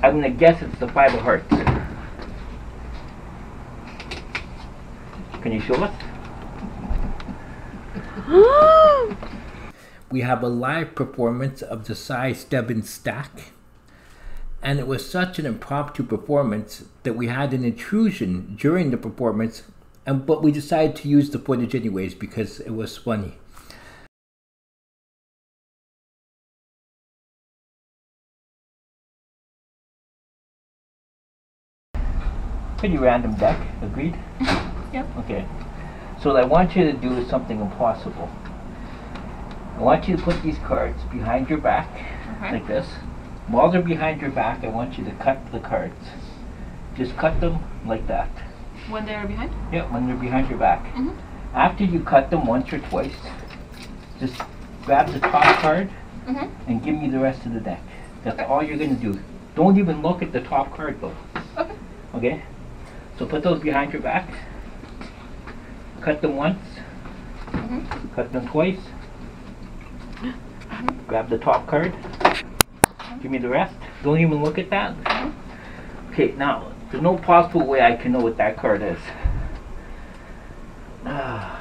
I'm gonna guess it's the five of hearts. Can you show us? we have a live performance of the Si Stebbins stack. And it was such an impromptu performance that we had an intrusion during the performance, and but we decided to use the footage anyways because it was funny. Pretty random deck, agreed? Yep. Okay. So what I want you to do is something impossible. I want you to put these cards behind your back, Okay. like this. While they're behind your back, I want you to cut the cards. Just cut them like that. When they are behind? Yeah, when they're behind your back. Mhm. After you cut them once or twice, just grab the top card Mhm. and give me the rest of the deck. That's all you're gonna do. Don't even look at the top card though. Okay. Okay? So put those behind your back. Cut them once. Mhm. Cut them twice. Grab the top card. Give me the rest. Don't even look at that. Mhm. Okay, now, there's no possible way I can know what that card is. Ah.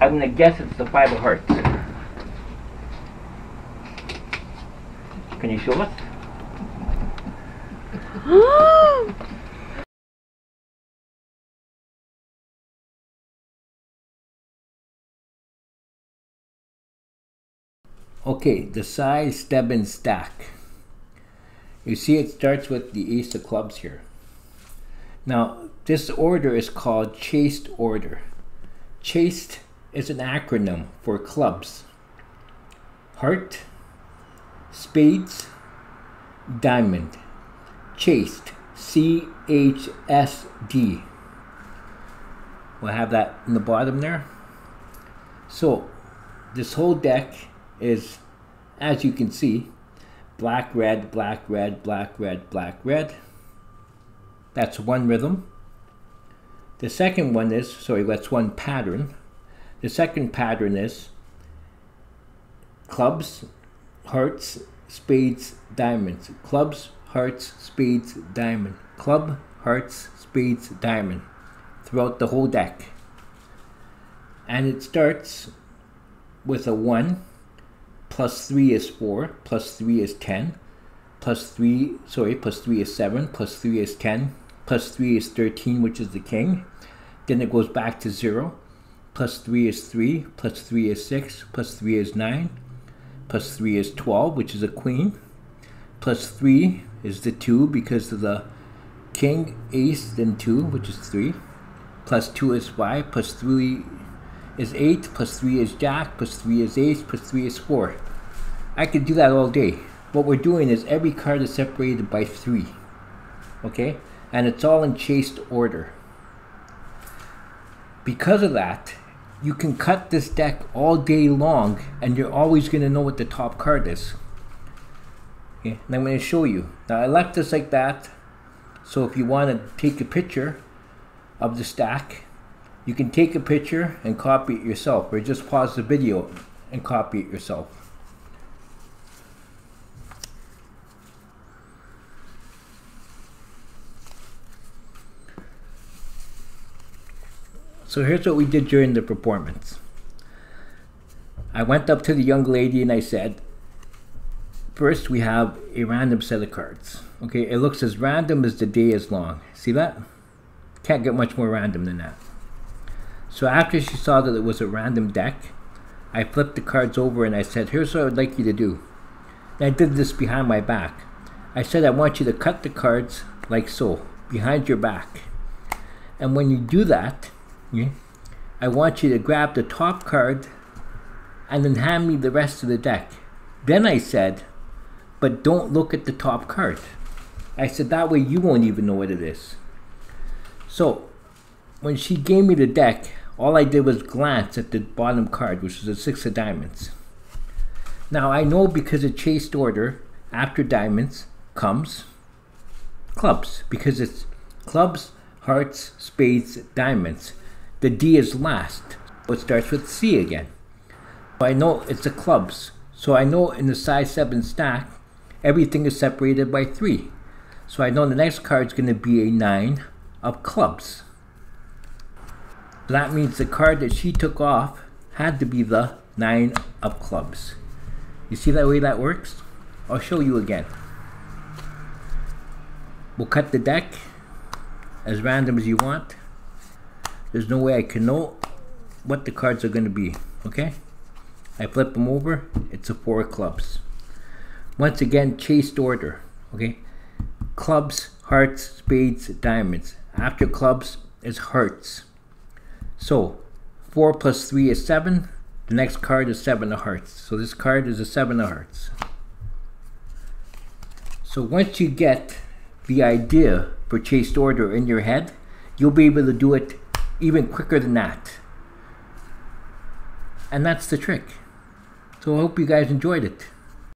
I'm gonna guess it's the five of hearts. Can you show us? Okay, the size, step, Stebbins stack. You see it starts with the ace of clubs here. Now, this order is called chased order. Chased is an acronym for clubs. Heart, spades, diamond. Chased, C H S D. We'll have that in the bottom there. So, this whole deck is, as you can see, black, red, black, red, black, red, black, red. That's one rhythm. The second one is, sorry, that's one pattern. The second pattern is clubs, hearts, spades, diamonds. Clubs, hearts, spades, diamond. Club, hearts, spades, diamond. Throughout the whole deck. And it starts with a 1, plus 3 is 4, plus 3 is 10, plus 3, sorry, plus 3 is 7, plus 3 is 10, plus 3 is 13, which is the king. Then it goes back to 0, plus 3 is 3, plus 3 is 6, plus 3 is 9, plus 3 is 12, which is a queen, plus 3 is the 2 because of the king, ace, then 2, which is 3, plus 2 is 5, plus 3 is 8, plus 3 is jack, plus 3 is ace, plus 3 is 4. I could do that all day. What we're doing is every card is separated by 3. Okay? And it's all in chased order. Because of that, you can cut this deck all day long and you're always going to know what the top card is. Okay? And I'm going to show you. Now I left this like that. So if you want to take a picture of the stack, you can take a picture and copy it yourself, or just pause the video and copy it yourself. So here's what we did during the performance. I went up to the young lady and I said, First, we have a random set of cards. Okay, it looks as random as the day is long. See that? Can't get much more random than that. So after she saw that it was a random deck, I flipped the cards over and I said, Here's what I would like you to do. And I did this behind my back. I said, I want you to cut the cards like so, behind your back. And when you do that, yeah, I want you to grab the top card and then hand me the rest of the deck. Then I said, but don't look at the top card. I said, that way you won't even know what it is. So, when she gave me the deck, all I did was glance at the bottom card, which was a six of diamonds. Now, I know because of chased order, after diamonds comes clubs, because it's clubs, hearts, spades, diamonds. The D is last. It starts with C again. I know it's the clubs. So I know in the Si Stebbins stack, everything is separated by 3. So I know the next card is going to be a 9 of clubs. That means the card that she took off had to be the 9 of clubs. You see that way that works? I'll show you again. We'll cut the deck as random as you want. There's no way I can know what the cards are going to be, okay? I flip them over, it's a four of clubs. Once again, chased order, okay? Clubs, hearts, spades, diamonds. After clubs is hearts. So, 4 plus 3 is 7. The next card is 7 of hearts. So this card is a 7 of hearts. So once you get the idea for chased order in your head, you'll be able to do it even quicker than that. And that's the trick. So I hope you guys enjoyed it.